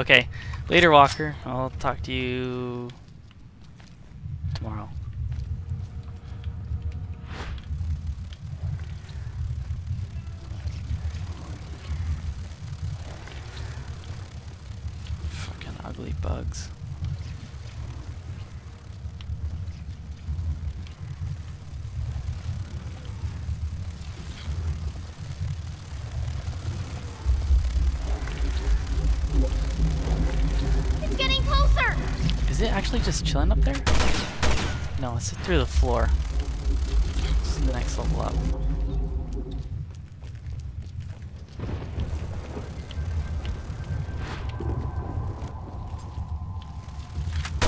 Okay, later, Walker. I'll talk to you tomorrow. Fucking ugly bugs. It's getting closer! Is it actually just chilling up there? No, it's through the floor. It's the next level up.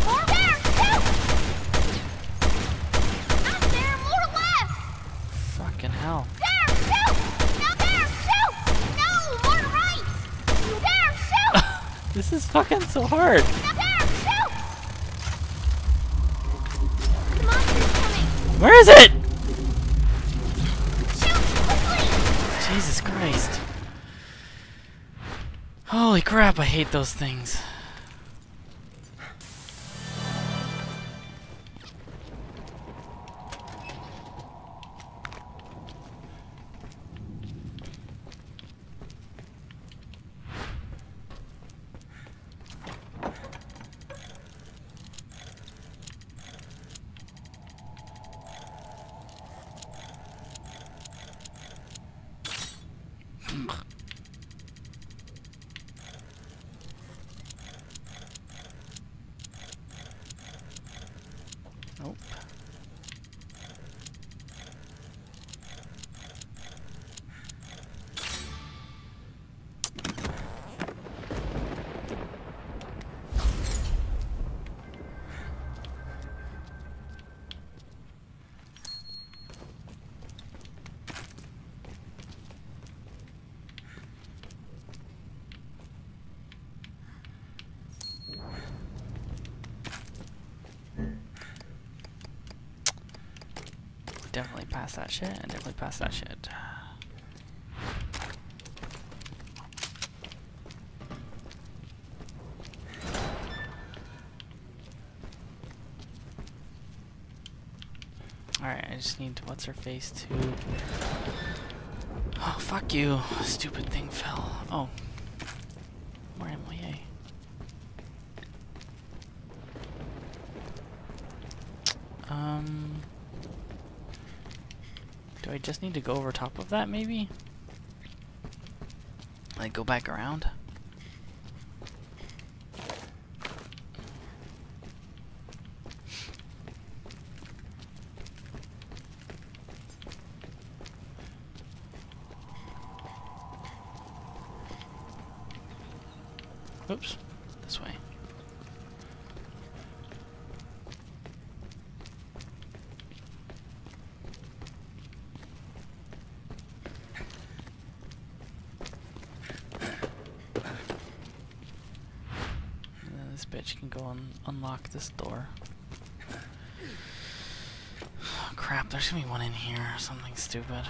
More there! Help! Out there! More left! Fucking hell. There! Help! Now there! Help! No! More right! There! Help! This is fucking so hard. Where is it? Jesus Christ. Holy crap, I hate those things. Definitely pass that shit, and definitely pass that shit. Alright, I just need to what's her face to. Oh, fuck you. Stupid thing fell. Oh. More MOA. Um. Do I just need to go over top of that, maybe? Like, go back around? Oops. This way. And then this bitch can go and unlock this door. crap, there's gonna be one in here something stupid.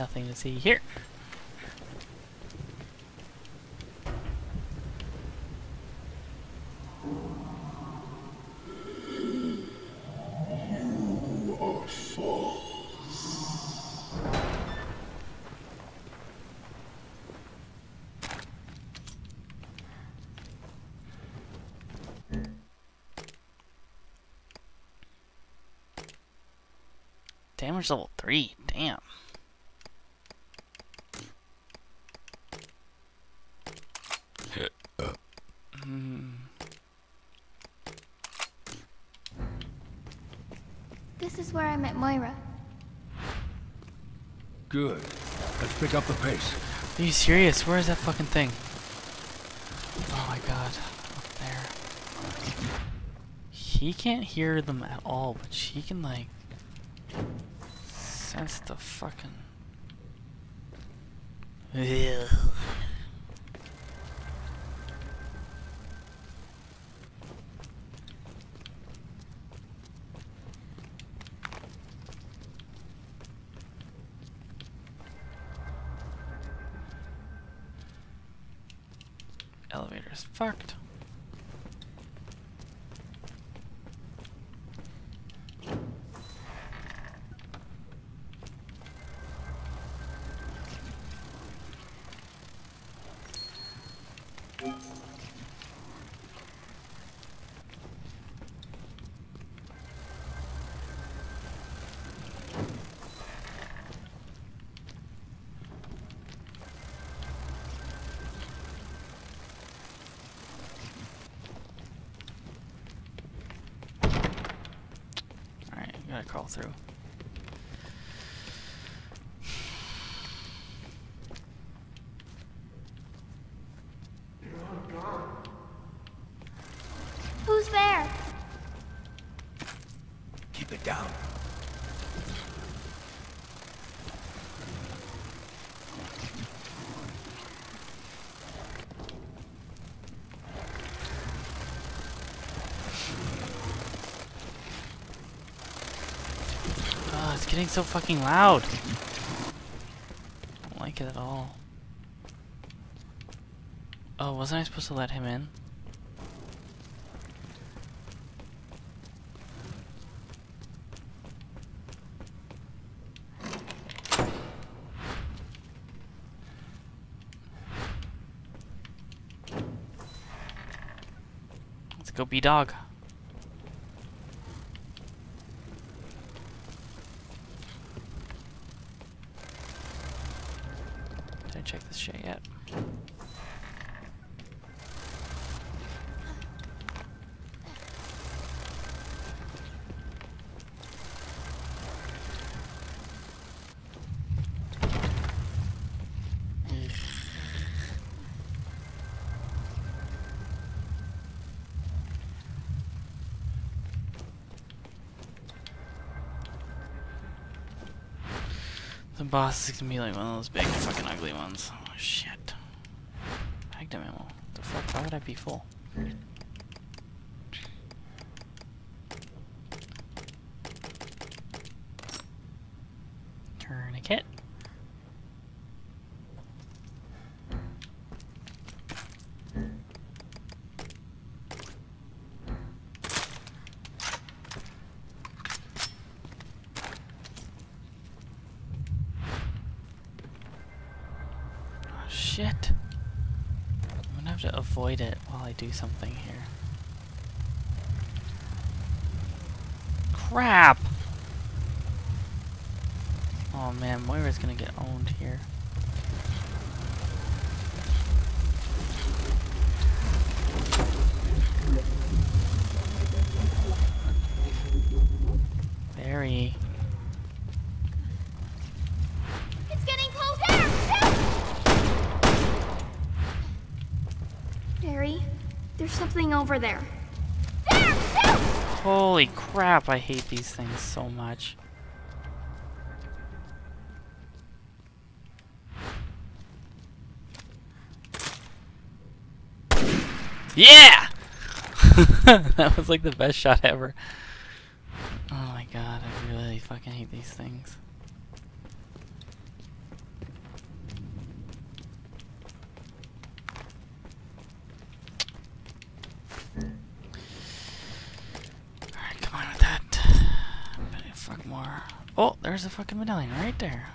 Nothing to see here. Damage level 3, damn. Is where I met Moira. Good. Let's pick up the pace. Are you serious? Where is that fucking thing? Oh my god. Up there. He can't hear them at all, but she can like sense the fucking Ugh. Elevator's fucked. Crawl through. Oh, it's getting so fucking loud. I don't like it at all. Oh, wasn't I supposed to let him in? Let's go be dog. Check this shit yet? The boss is gonna be like one of those big fucking ugly ones. Oh shit. Magnum ammo. The fuck? Why would I be full? Tourniquet. Oh, shit. I'm gonna have to avoid it while I do something here. Crap! Oh man, Moira's gonna get owned here. Very. It's getting closer! Help! Barry, there's something over there. Holy crap, I hate these things so much. Yeah! that was like the best shot ever. Oh my god, I really fucking hate these things. Alright, come on with that. Better fuck more. Oh, there's a fucking medallion right there.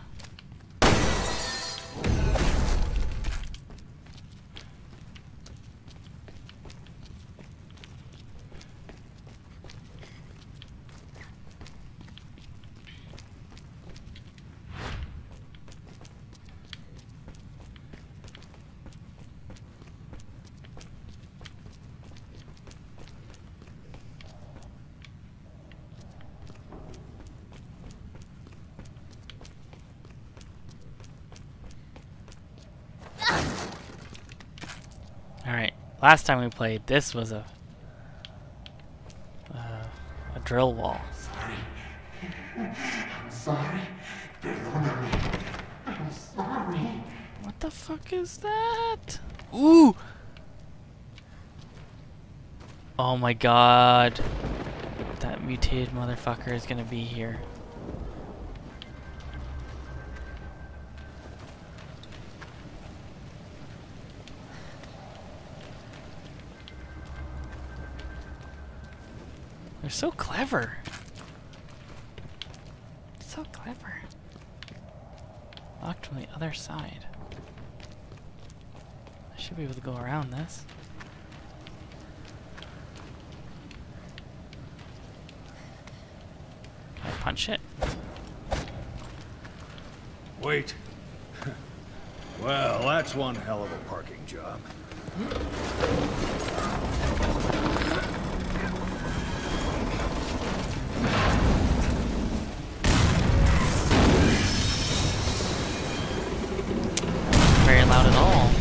Last time we played, this was a uh, a drill wall. Sorry. I'm sorry. What the fuck is that? Ooh! Oh my god. That mutated motherfucker is gonna be here. They're so clever. So clever. Locked from the other side. I should be able to go around this. Can I punch it? Wait. well, that's one hell of a parking job. Very loud at all.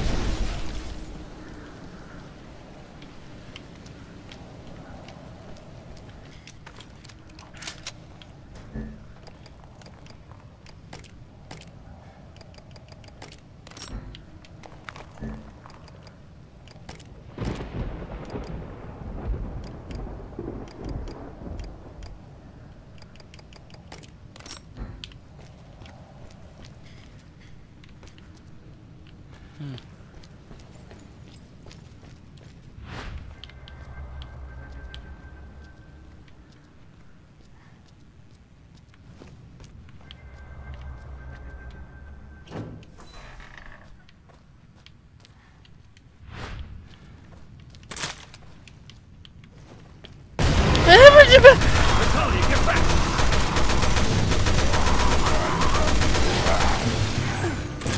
Natalia, get back!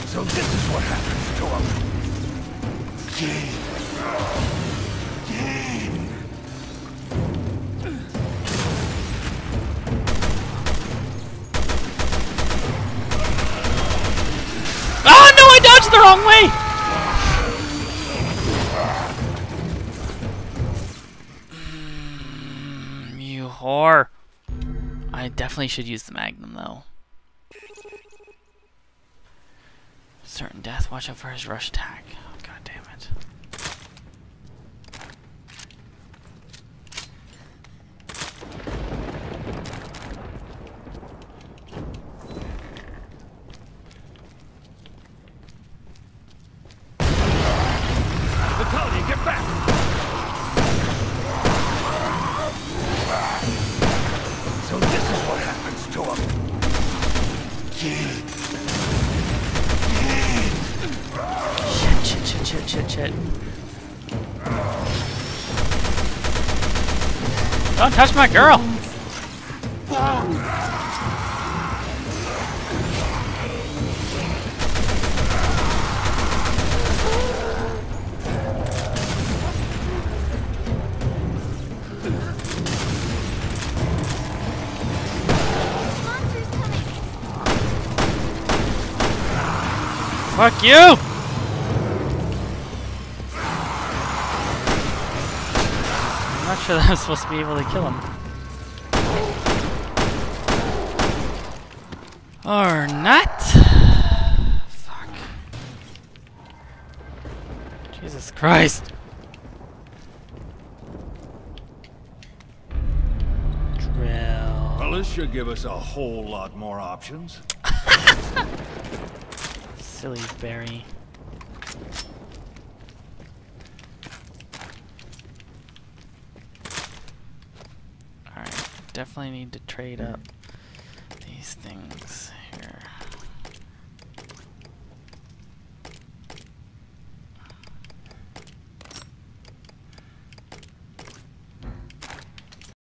So this is what happens to him. Gene. Oh no, I dodged the wrong way! Mm, you whore. I definitely should use the Magnum though. Certain death, watch out for his rush attack. Oh, God damn it. Shit. Don't touch my girl! Fuck you! Sure that I'm supposed to be able to kill him. Or not. Fuck. Jesus Christ. Drill. Well, this should give us a whole lot more options. Silly Barry. Alright, definitely need to trade up these things.